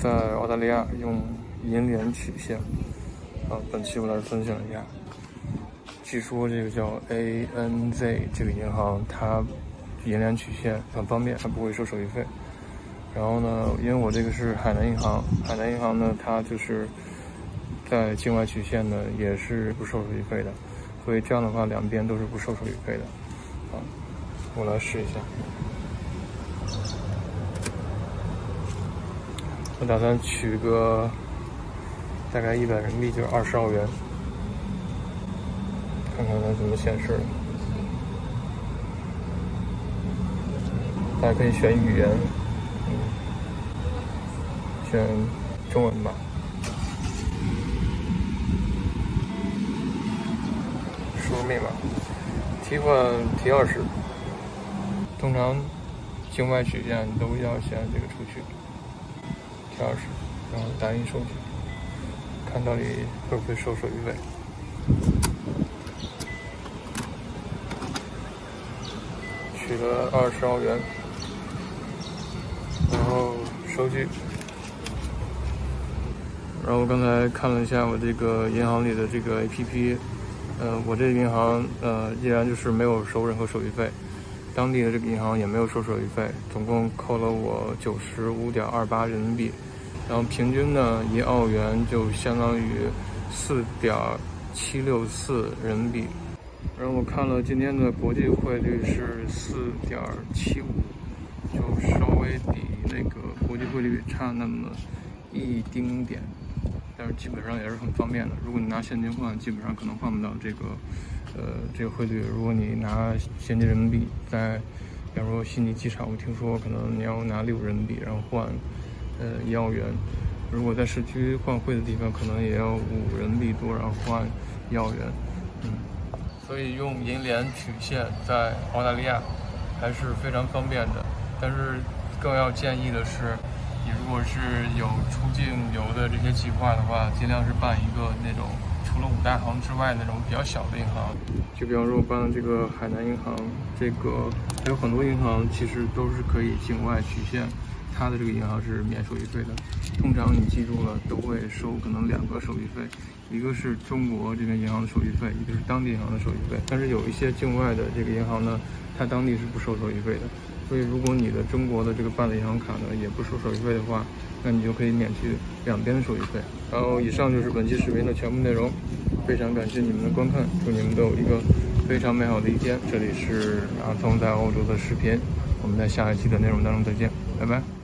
在澳大利亚用银联取现。啊，本期我来分享一下。据说这个叫 ANZ 这个银行，它银联取现很方便，它不会收手续费。然后呢，因为我这个是海南银行，海南银行呢，它就是在境外取现呢，也是不收手续费的。所以这样的话，两边都是不收手续费的。啊，我来试一下。我打算取个大概一百人民币，就是二十澳元，看看它怎么显示。大家可以选语言，选中文吧。输入密码，提款提二十。通常境外取现都要选这个出去。二十，然后打印收据，看到底会不会收手续费？取了二十澳元，然后收据。然后我刚才看了一下我这个银行里的这个 APP，呃，我这银行呃依然就是没有收任何手续费。当地的这个银行也没有收手续费，总共扣了我九十五点二八人民币，然后平均呢一澳元就相当于四点七六四人民币。然后我看了今天的国际汇率是四点七五，就稍微比那个国际汇率差那么一丁点。但是基本上也是很方便的。如果你拿现金换，基本上可能换不到这个，呃，这个汇率。如果你拿现金人民币，在，比方说悉尼机场，我听说可能你要拿六人民币，然后换，呃，一澳元。如果在市区换汇的地方，可能也要五人民币多，然后换一澳元。嗯，所以用银联取现在澳大利亚还是非常方便的。但是更要建议的是。你如果是有出境游的这些计划的话，尽量是办一个那种除了五大行之外那种比较小的银行。就比方说我办了这个海南银行，这个还有很多银行其实都是可以境外取现，它的这个银行是免手续费的。通常你记住了，都会收可能两个手续费，一个是中国这边银行的手续费，一个是当地银行的手续费。但是有一些境外的这个银行呢，它当地是不收手续费的。所以，如果你的中国的这个办的银行卡呢，也不收手续费的话，那你就可以免去两边的手续费。然后，以上就是本期视频的全部内容，非常感谢你们的观看，祝你们都有一个非常美好的一天。这里是阿聪在欧洲的视频，我们在下一期的内容当中再见，拜拜。